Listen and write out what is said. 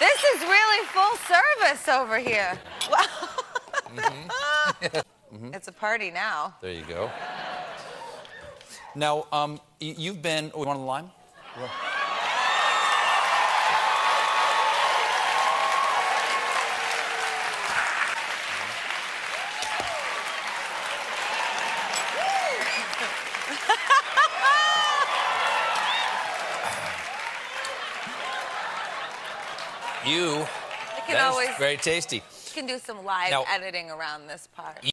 This is really full service over here. Wow. It's a party now. There you go. Now, um, y- you've been. Oh, you want a lime? You. I can always very tasty. You can do some live Now- editing around this part.